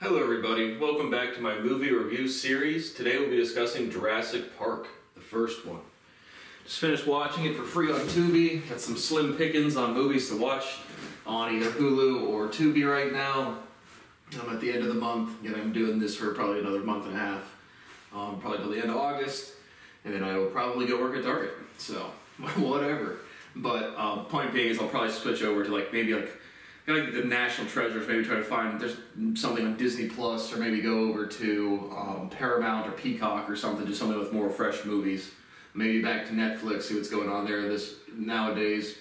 Hello everybody, welcome back to my movie review series. Today we'll be discussing Jurassic Park, the first one. Just finished watching it for free on Tubi. Got some slim pickings on movies to watch on either Hulu or Tubi right now. I'm at the end of the month, and I'm doing this for probably another month and a half, um, probably till the end of August, and then I will probably go work at Target. So, whatever. But um, point being is I'll probably switch over to like maybe like kind of the national treasures. Maybe try to find there's something on Disney Plus, or maybe go over to um, Paramount or Peacock or something, just something with more fresh movies. Maybe back to Netflix, see what's going on there this nowadays.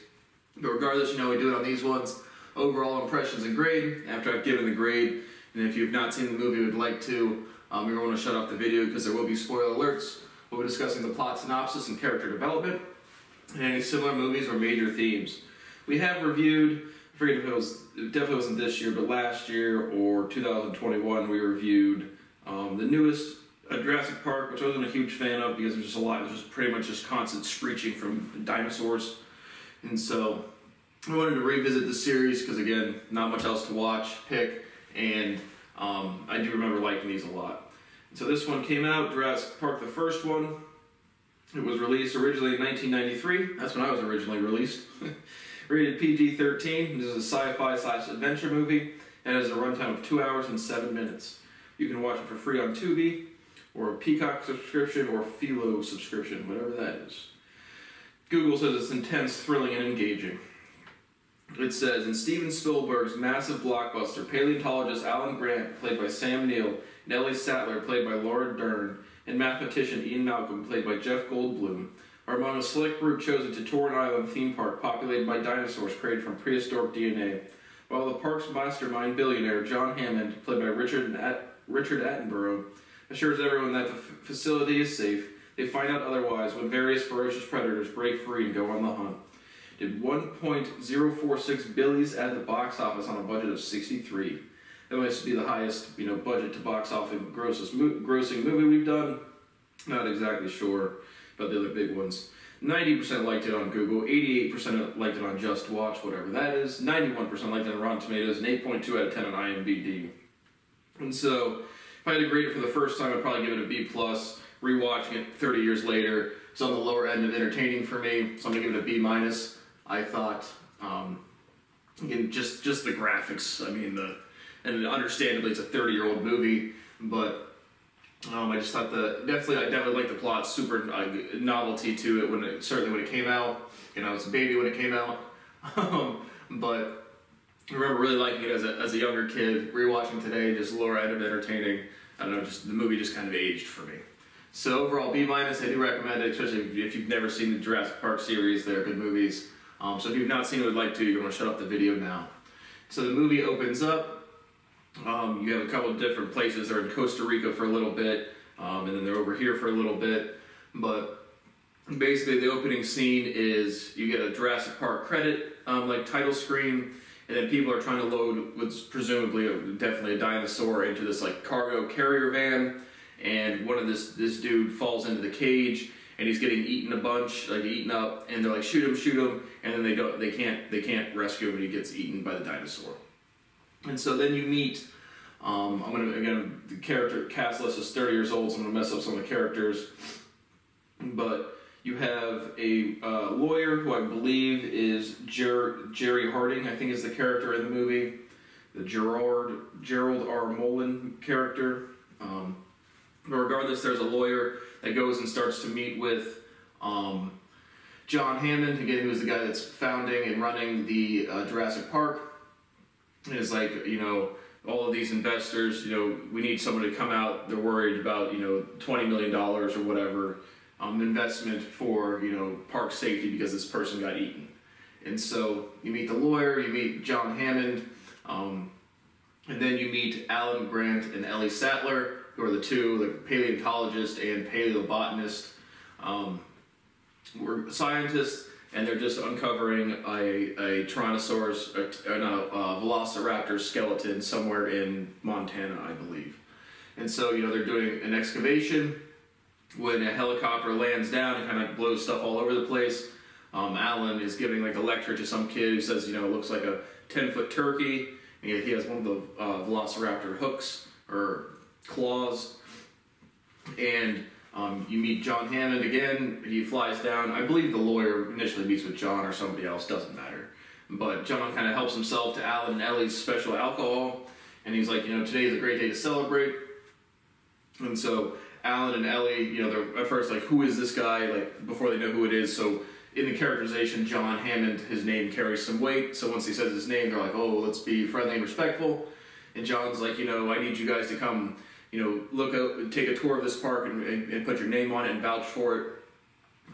But regardless, you know, we do it on these ones. Overall impressions and grade. After I've given the grade, and if you've not seen the movie, would like to, um, you're going to shut off the video because there will be spoiler alerts. We'll be discussing the plot synopsis and character development, and any similar movies or major themes. We have reviewed, I forget if it was, it definitely wasn't this year, but last year or 2021, we reviewed um, the newest uh, Jurassic Park, which I wasn't a huge fan of because there's just a lot, it was just pretty much just constant screeching from dinosaurs. And so I wanted to revisit the series because, again, not much else to watch, pick, and um, I do remember liking these a lot. So this one came out, Jurassic Park, the first one. It was released originally in 1993. That's when I was originally released. Rated PG-13. This is a sci-fi slash adventure movie and has a runtime of 2 hours and 7 minutes. You can watch it for free on Tubi, or a Peacock subscription, or Philo subscription, whatever that is. Google says it's intense, thrilling, and engaging. It says, in Steven Spielberg's massive blockbuster, paleontologist Alan Grant, played by Sam Neill, and Ellie Sattler, played by Laura Dern, and mathematician Ian Malcolm, played by Jeff Goldblum, are among a select group chosen to tour an island theme park populated by dinosaurs created from prehistoric DNA. While the park's mastermind billionaire, John Hammond, played by Richard, At- Richard Attenborough, assures everyone that the f- facility is safe, they find out otherwise when various ferocious predators break free and go on the hunt. Did 1.046 billies at the box office on a budget of 63. That must be the highest, you know, budget to box office grossest mo- grossing movie we've done. Not exactly sure about the other big ones. 90% liked it on Google, 88% liked it on Just Watch, whatever that is, 91% liked it on Rotten Tomatoes, and 8.2 out of 10 on IMDb. And so, if I had to grade it for the first time, I'd probably give it a B plus. Rewatching it 30 years later, it's on the lower end of entertaining for me, so I'm gonna give it a B minus. I thought, um, again, just just the graphics. I mean, the and understandably, it's a 30 year old movie, but um, I just thought the definitely I definitely liked the plot. Super uh, novelty to it when it certainly when it came out. You know, I was a baby when it came out, um, but I remember really liking it as a as a younger kid. Rewatching today, just lower end of entertaining. I don't know, just the movie just kind of aged for me. So overall, B minus. I do recommend it, especially if you've never seen the Jurassic Park series. They're good movies. Um, so if you've not seen it, would like to, you're going to shut off the video now. So the movie opens up. Um, you have a couple of different places. They're in Costa Rica for a little bit, um, and then they're over here for a little bit. But basically, the opening scene is you get a Jurassic Park credit, um, like title screen, and then people are trying to load what's presumably a, definitely a dinosaur into this like cargo carrier van, and one of this this dude falls into the cage and he's getting eaten a bunch, like eaten up, and they're like shoot him, shoot him, and then they don't, they can't, they can't rescue him, and he gets eaten by the dinosaur. And so then you meet. Um, I'm gonna again the character cast list is 30 years old, so I'm gonna mess up some of the characters. But you have a uh, lawyer who I believe is Jer- Jerry Harding, I think is the character in the movie, the Gerard Gerald R. Molen character. Um, but regardless, there's a lawyer that goes and starts to meet with um, John Hammond, again, who is the guy that's founding and running the uh, Jurassic Park. It's like, you know, all of these investors, you know, we need someone to come out, they're worried about, you know, $20 million or whatever um, investment for, you know, park safety because this person got eaten. And so you meet the lawyer, you meet John Hammond, um, and then you meet Alan Grant and Ellie Sattler, who are the two, like paleontologist and paleobotanist. Um, we're scientists, and they're just uncovering a, a Tyrannosaurus, a, a Velociraptor skeleton somewhere in Montana, I believe. And so, you know, they're doing an excavation. When a helicopter lands down, it kind of blows stuff all over the place. Um, Alan is giving like a lecture to some kid who says, you know, it looks like a 10 foot turkey. He, he has one of the uh, Velociraptor hooks or claws, and um, you meet John Hammond again. He flies down. I believe the lawyer initially meets with John or somebody else. Doesn't matter. But John kind of helps himself to Alan and Ellie's special alcohol, and he's like, you know, today is a great day to celebrate. And so Alan and Ellie, you know, they're at first like, who is this guy? Like before they know who it is. So in the characterization, John Hammond, his name carries some weight. So once he says his name, they're like, oh, let's be friendly and respectful. And John's like, you know, I need you guys to come, you know, look out, take a tour of this park and, and, and put your name on it and vouch for it.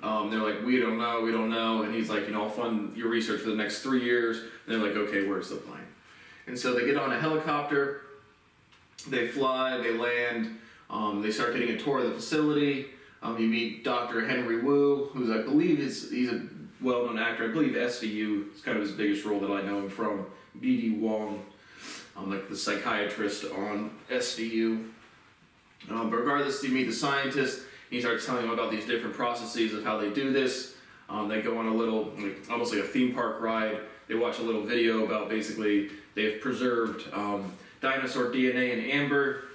Um, they're like, we don't know, we don't know. And he's like, you know, I'll fund your research for the next three years. And they're like, okay, where's the plane? And so they get on a helicopter, they fly, they land, um, they start getting a tour of the facility. Um, you meet Dr. Henry Wu, who's I believe is he's a well-known actor. I believe SVU is kind of his biggest role that I know him from. B.D. Wong, um, like the psychiatrist on SVU. Um, but regardless, you meet the scientist. He starts telling them about these different processes of how they do this. Um, they go on a little, like, almost like a theme park ride. They watch a little video about basically they've preserved um, dinosaur DNA in amber,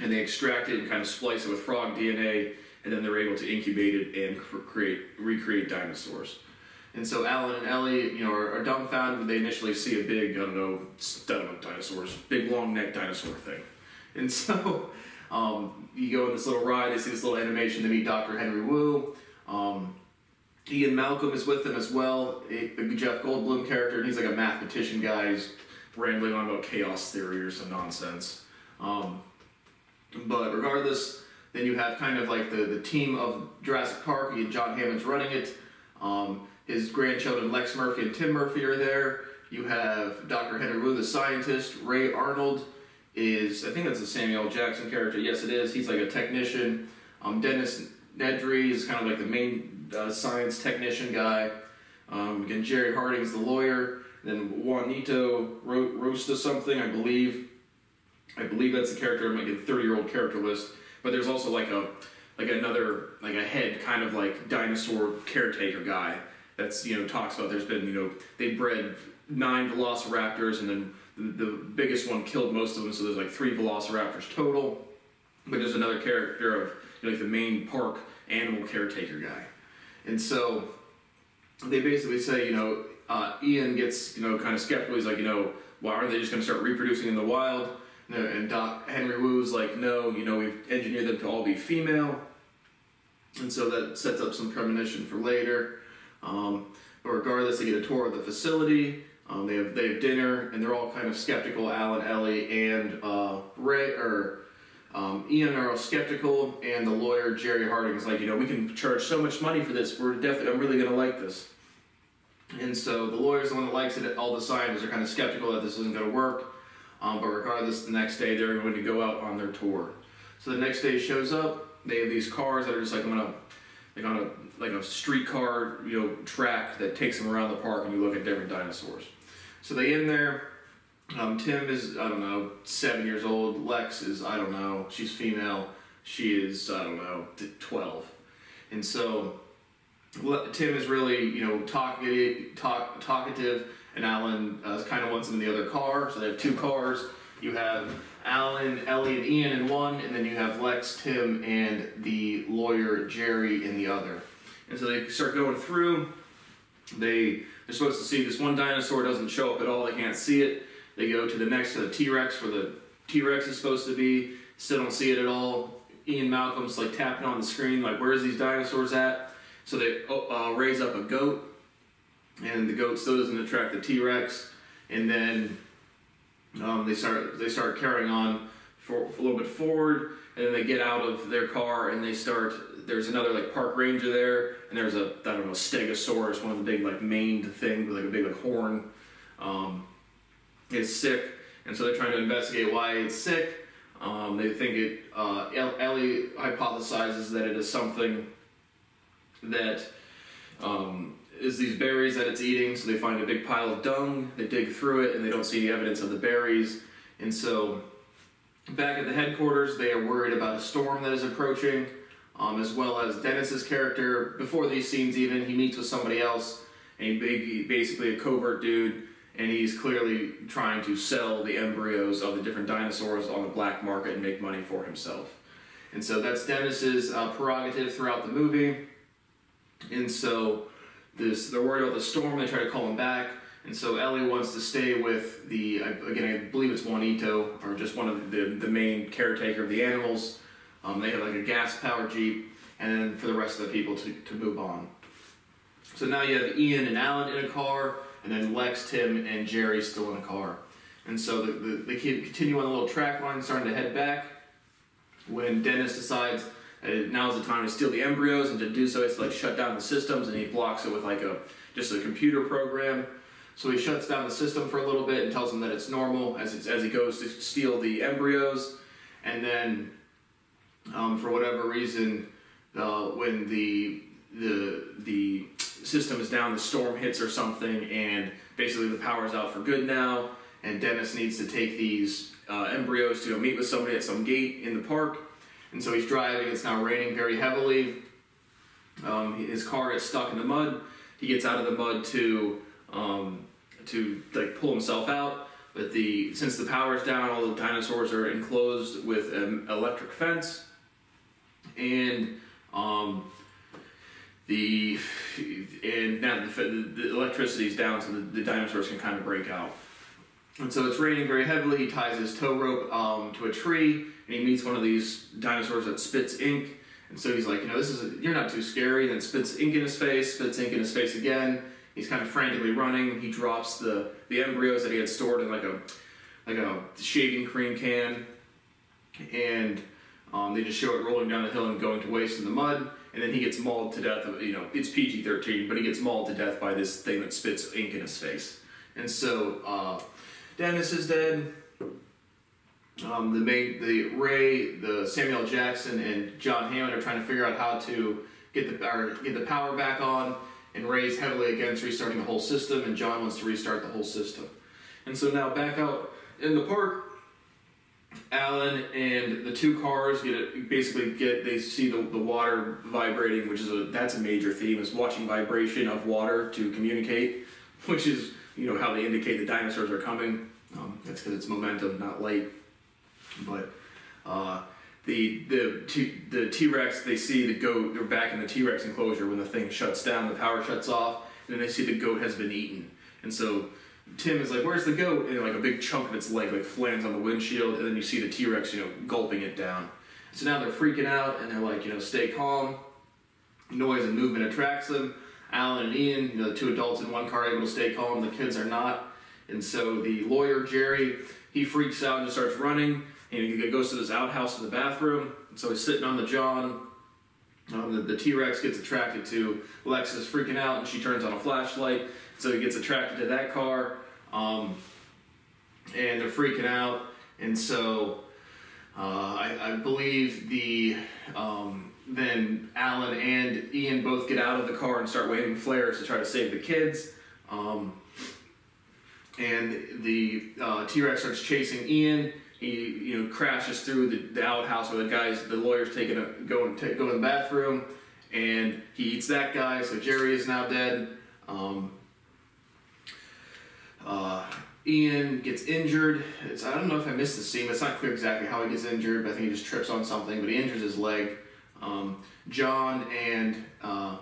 and they extract it and kind of splice it with frog DNA and then they're able to incubate it and create recreate dinosaurs. And so Alan and Ellie, you know, are, are dumbfounded when they initially see a big, I don't know, I don't know, dinosaurs, big long neck dinosaur thing. And so um, you go on this little ride, they see this little animation, they meet Dr. Henry Wu. Um, Ian Malcolm is with them as well, Jeff Goldblum character, and he's like a mathematician guy. He's rambling on about chaos theory or some nonsense. Um, but regardless, then you have kind of like the, the team of Jurassic Park. and John Hammond's running it. Um, his grandchildren Lex Murphy and Tim Murphy are there. You have Dr. Henry Wu, the scientist. Ray Arnold is, I think that's a Samuel Jackson character. Yes, it is. He's like a technician. Um, Dennis Nedry is kind of like the main uh, science technician guy. Um, again, Jerry Harding's the lawyer. Then Juanito Ro- Rosta something, I believe. I believe that's the character on like a 30 year old character list but there's also like a like another like a head kind of like dinosaur caretaker guy that's you know talks about there's been you know they bred nine velociraptors and then the, biggest one killed most of them so there's like three velociraptors total. But there's another character of you know, like the main park animal caretaker guy. And so they basically say you know uh, ian gets you know kind of skeptical. He's like you know why aren't they just going to start reproducing in the wild? And Doc Henry Wu's like, no, you know, we've engineered them to all be female, and so that sets up some premonition for later. Um, but regardless, they get a tour of the facility. Um, they have they have dinner, and they're all kind of skeptical. Alan, Ellie, and uh, Ray or um, Ian are all skeptical, and the lawyer Jerry Harding is like, you know, we can charge so much money for this. We're definitely, I'm really gonna like this. And so the lawyer's the one that likes it. All the scientists are kind of skeptical that this isn't gonna work. Um, but regardless, the next day they're going to go out on their tour. So the next day shows up. They have these cars that are just like on a like on a like a streetcar you know track that takes them around the park, and you look at different dinosaurs. So they in there. Um, Tim is I don't know seven years old. Lex is I don't know. She's female. She is I don't know twelve. And so Tim is really you know talkative, talk, talkative and Alan uh, kind of wants him in the other car. So they have two cars. You have Alan, Ellie, and Ian in one, and then you have Lex, Tim, and the lawyer Jerry in the other. And so they start going through. They they're supposed to see this one dinosaur doesn't show up at all. They can't see it. They go to the next to the T Rex where the T Rex is supposed to be. Still don't see it at all. Ian Malcolm's like tapping on the screen, like where's these dinosaurs at? So they uh, raise up a goat and the goat still doesn't attract the T-Rex. And then um, they start they start carrying on for, a little bit forward, and then they get out of their car and they start. There's another like park ranger there, and there's a I don't know Stegosaurus, one of the big like maned thing with like a big like horn. Um, it's sick, and so they're trying to investigate why it's sick. Um, they think it. Uh, Ellie hypothesizes that it is something that um, is these berries that it's eating. So they find a big pile of dung, they dig through it, and they don't see any evidence of the berries. And so back at the headquarters, they are worried about a storm that is approaching, um, as well as Dennis's character. Before these scenes, even, he meets with somebody else, a big, basically a covert dude, and he's clearly trying to sell the embryos of the different dinosaurs on the black market and make money for himself. And so that's Dennis's uh, prerogative throughout the movie. And so this, they're worried about the storm. They try to call him back. And so Ellie wants to stay with the again I believe it's Juanito or just one of the the main caretaker of the animals. Um, they have like a gas powered jeep, and then for the rest of the people to, to move on. So now you have Ian and Alan in a car, and then Lex, Tim, and Jerry still in a car. And so the, the, they continue on a little track line, starting to head back. When Dennis decides uh, now's the time to steal the embryos, and to do so, it's like shut down the systems, and he blocks it with like a just a computer program. So he shuts down the system for a little bit and tells him that it's normal as as he goes to steal the embryos, and then um, for whatever reason, when the the the system is down, the storm hits or something, and basically the power's out for good now. And Dennis needs to take these uh, embryos to meet with somebody at some gate in the park. And so he's driving. It's now raining very heavily. Um, his car gets stuck in the mud. He gets out of the mud to um, to like pull himself out. But the since the power's down, all the dinosaurs are enclosed with an electric fence, and um, the and now the, the electricity's down, so the, the, dinosaurs can kind of break out. And so it's raining very heavily. He ties his tow rope um, to a tree, and he meets one of these dinosaurs that spits ink. And so he's like, you know, this is a, you're not too scary. And then spits ink in his face, spits ink in his face again. He's kind of frantically running. He drops the the embryos that he had stored in like a like a shaving cream can, and um, they just show it rolling down the hill and going to waste in the mud and then he gets mauled to death. You know, it's PG thirteen, but he gets mauled to death by this thing that spits ink in his face. And so uh, Dennis is dead. Um, the main, the Ray, the Samuel Jackson, and John Hammond are trying to figure out how to get the get the power back on. And Ray's heavily against restarting the whole system, and John wants to restart the whole system. And so now back out in the park, Alan and the two cars get it, basically get they see the, the water vibrating, which is a that's a major theme is watching vibration of water to communicate, which is you know how they indicate the dinosaurs are coming. Um, that's because it's momentum, not light. But uh, the the t- the T Rex they see the goat they're back in the T Rex enclosure when the thing shuts down, the power shuts off, and then they see the goat has been eaten, and so Tim is like, "Where's the goat?" And like a big chunk of its leg like lands on the windshield, and then you see the T Rex, you know, gulping it down. So now they're freaking out, and they're like, you know, stay calm. Noise and movement attracts them. Alan and Ian, you know, the two adults in one car, able to stay calm. The kids are not, and so the lawyer Jerry, he freaks out and just starts running. And he goes to this outhouse in the bathroom. And so he's sitting on the John. Um, the, the T Rex gets attracted to Lex's freaking out, and she turns on a flashlight. So he gets attracted to that car, um, and they're freaking out. And so uh, I, I, believe the um, then Alan and Ian both get out of the car and start waving flares to try to save the kids. Um, and the uh, T Rex starts chasing Ian. He you know crashes through the, the outhouse where the guys, the lawyers, taking a go and take, go in the bathroom, and he eats that guy. So Jerry is now dead. Um, uh, Ian gets injured. It's, I don't know if I missed the scene. It's not clear exactly how he gets injured, but I think he just trips on something. But he injures his leg. Um, John and uh,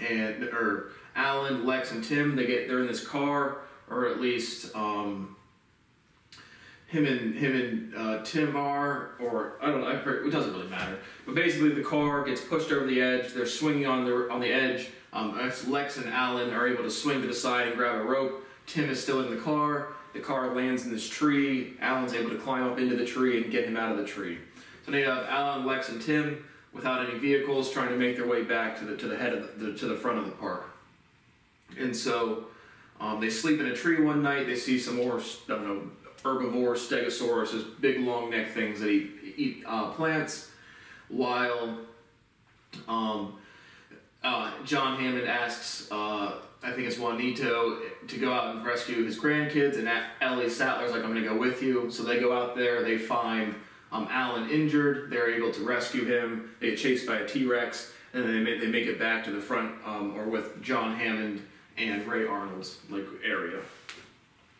and or Alan, Lex, and Tim they get they're in this car, or at least um, him and him and uh, Tim are, or I don't know. it doesn't really matter. But basically, the car gets pushed over the edge. They're swinging on the on the edge. Um, Lex and Alan are able to swing to the side and grab a rope Tim is still in the car. The car lands in this tree. Alan's able to climb up into the tree and get him out of the tree. So now you have Alan, Lex, and Tim without any vehicles trying to make their way back to the to the head of the, to the front of the park. And so um, they sleep in a tree one night. They see some more I don't know herbivore stegosaurus, those big long neck things that eat eat uh, plants. While um, uh, John Hammond asks uh, I think it's Juanito to go out and rescue his grandkids, and Ellie Sattler's like, I'm going to go with you. So they go out there, they find um, Alan injured, they're able to rescue him. They get chased by a T Rex, and then they make, they make it back to the front, um, or with John Hammond and Ray Arnold's like area.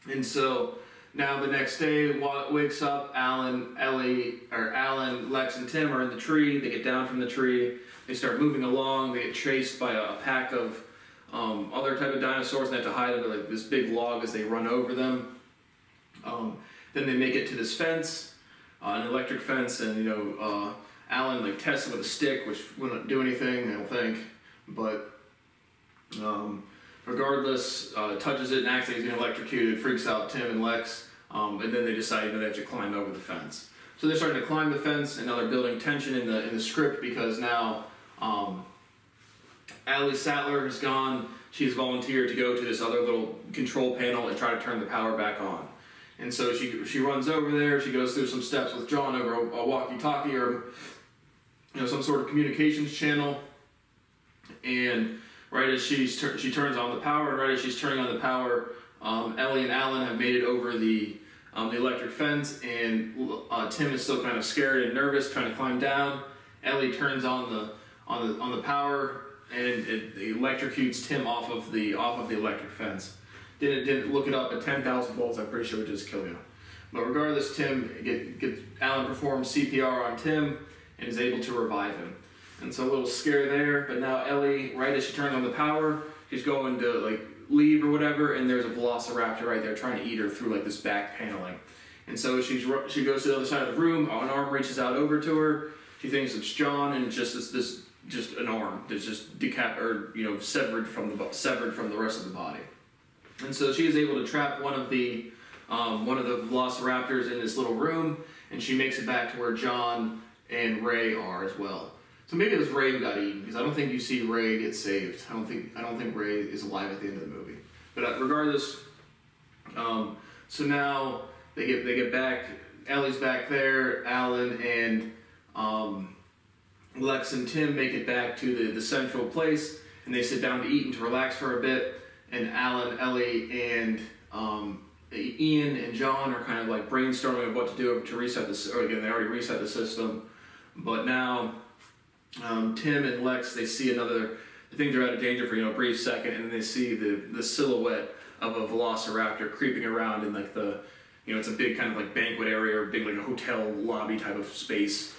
And so now the next day, wakes up. Alan, Ellie, or Alan, Lex, and Tim are in the tree. They get down from the tree. They start moving along. They get chased by a, pack of um, other type of dinosaurs, and they have to hide under like this big log as they run over them. Um, then they make it to this fence, uh, an electric fence, and you know, uh, Alan like tests it with a stick, which wouldn't do anything, I don't think. But um, regardless, uh, touches it and acts like he's getting electrocuted, freaks out Tim and Lex, um, and then they decide that they have to climb over the fence. So they're starting to climb the fence, and now they're building tension in the in the script because now um, Ellie Sattler is gone. She's volunteered to go to this other little control panel and try to turn the power back on. And so she she runs over there. She goes through some steps with John over a, a walkie-talkie or you know some sort of communications channel. And right as she's tur- she turns on the power, and right as she's turning on the power, um, Ellie and Alan have made it over the um, the electric fence, and uh, Tim is still kind of scared and nervous, trying to climb down. Ellie turns on the on the on the power, and it, it electrocutes Tim off of the off of the electric fence. Didn't didn't look it up at 10,000 volts. I'm pretty sure it would just kill you. But regardless, Tim get, get Alan performs CPR on Tim and is able to revive him. And so a little scare there, but now Ellie, right as she turns on the power, she's going to like leave or whatever, and there's a velociraptor right there trying to eat her through like this back paneling. And so she's she goes to the other side of the room. An arm reaches out over to her. She thinks it's John, and it's just this, this just an arm that's just decap or you know severed from the severed from the rest of the body. And so she is able to trap one of the um, one of the velociraptors in this little room, and she makes it back to where John and Ray are as well. So maybe it was Ray who got eaten because I don't think you see Ray get saved. I don't think I don't think Ray is alive at the end of the movie. But uh, regardless, um, so now they get they get back. Ellie's back there. Alan and um, Lex and Tim make it back to the, the central place, and they sit down to eat and to relax for a bit. And Alan, Ellie, and um, Ian and John are kind of like brainstorming of what to do to reset this. Or again, they already reset the system, but now um, Tim and Lex, they see another, they think they're out of danger for you know a brief second, and then they see the the silhouette of a velociraptor creeping around in like the, you know, it's a big kind of like banquet area or big like a hotel lobby type of space,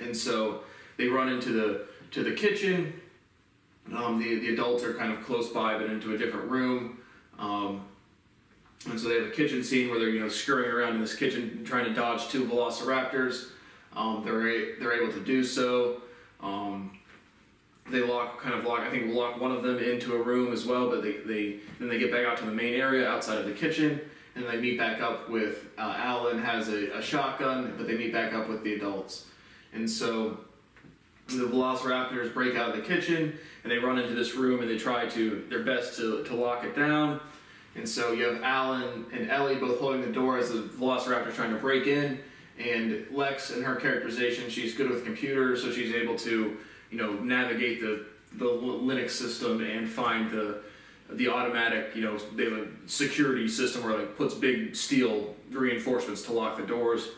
and so they run into the to the kitchen. Um, the the adults are kind of close by, but into a different room. Um, and so they have a kitchen scene where they're you know scurrying around in this kitchen trying to dodge two velociraptors. Um, they're they're able to do so. Um, they lock kind of lock I think lock one of them into a room as well, but they, they then they get back out to the main area outside of the kitchen, and they meet back up with uh, Alan has a, a shotgun, but they meet back up with the adults, and so the velociraptors break out of the kitchen and they run into this room and they try to their best to, to lock it down. And so you have Alan and Ellie both holding the door as the velociraptor trying to break in. And Lex, and her characterization, she's good with computers, so she's able to, you know, navigate the the Linux system and find the the automatic, you know, they have a security system where like puts big steel reinforcements to lock the doors.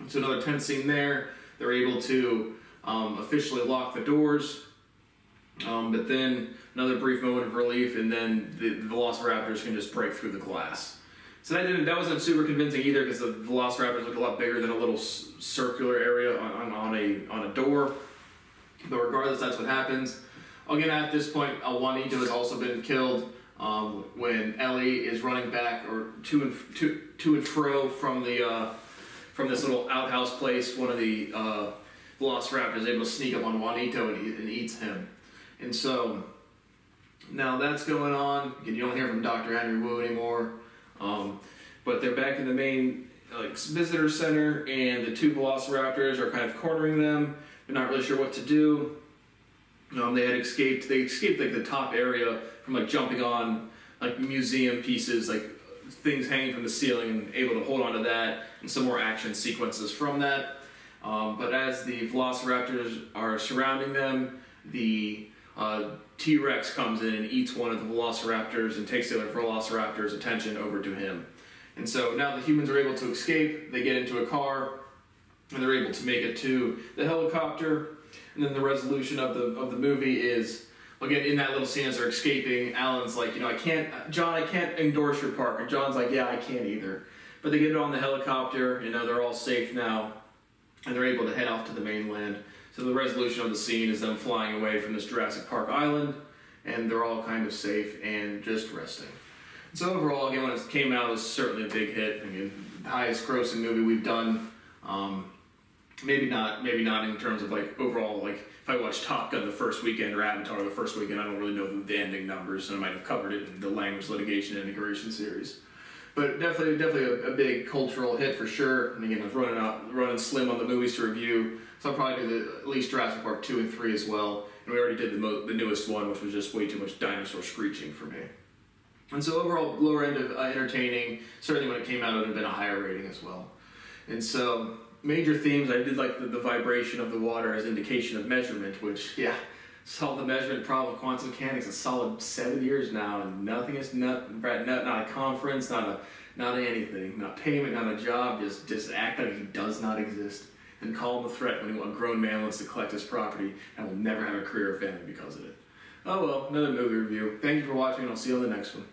It's another tense scene there. They're able to um, officially lock the doors. Um, but then another brief moment of relief, and then the, the Velociraptors can just break through the glass. So that didn't that wasn't super convincing either because the Velociraptors look a lot bigger than a little circular area on, on, on, a on a door. But regardless, that's what happens. Again, at this point, Juanito has also been killed um, when Ellie is running back or to and to, to and fro from the uh, from this little outhouse place. One of the uh, Velociraptor is able to sneak up on Juanito and, and eats him. And so now that's going on. You don't hear from Dr. Henry Wu anymore. But they're back in the main like visitor center, and the two velociraptors are kind of cornering them. They're not really sure what to do. Um, they had escaped. They escaped like the top area from like jumping on like museum pieces, like things hanging from the ceiling, and able to hold on to that, and some more action sequences from that. Um, but as the velociraptors are surrounding them, the uh, T Rex comes in and eats one of the velociraptors and takes the other velociraptor's attention over to him. And so now the humans are able to escape, they get into a car, and they're able to make it to the helicopter. And then the resolution of the, of the movie is again in that little scene as they're escaping, Alan's like, you know, I can't, John, I can't endorse your park, and John's like, yeah, I can't either. But they get it on the helicopter, you know, they're all safe now, and they're able to head off to the mainland. So the resolution of the scene is them flying away from this Jurassic Park island, and they're all kind of safe and just resting. So overall, again, when it came out, it was certainly a big hit. Again, highest grossing movie we've done. Um, maybe not, maybe not in terms of like overall, like if I watched Top Gun the first weekend or Avatar the first weekend, I don't really know the, the ending numbers, and I might have covered it in the language litigation integration series. But definitely, definitely a, a big cultural hit for sure. And again, I was running out, running slim on the movies to review, so I'll probably do the, at least Jurassic Park two and three as well. And we already did the mo- the newest one, which was just way too much dinosaur screeching for me. And so overall, lower end of uh, entertaining. Certainly, when it came out, it would have been a higher rating as well. And so major themes, I did like the, the vibration of the water as indication of measurement, which yeah, solved the measurement problem of quantum mechanics a solid seven years now, and nothing is not not, not a conference, not a not anything, not payment, not a job, just just act like he does not exist. And call him a threat when a grown man wants to collect his property and will never have a career or family because of it. Oh well, another movie review. Thank you for watching, and I'll see you on the next one.